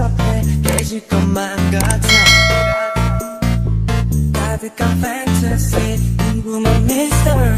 답답해깨질 것만 같아 따뜻한 fantasy 궁금한 mystery